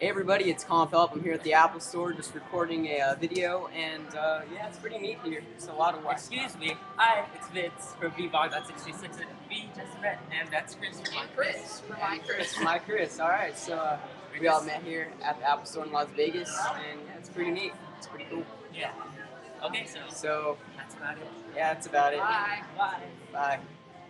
Hey everybody, it's Colin Phillip. I'm here at the Apple Store just recording a uh, video, and uh, yeah, it's pretty neat here. It's a lot of work. Excuse me. Hi, it's Vince from VBog.66 and V just met, and that's Chris from My Chris, From my Chris. My Chris. All right, so uh, we all met here at the Apple Store in Las Vegas, and yeah, it's pretty neat. It's pretty cool. Yeah. Okay, so So that's about it. yeah, that's about it. Bye. Bye. Bye.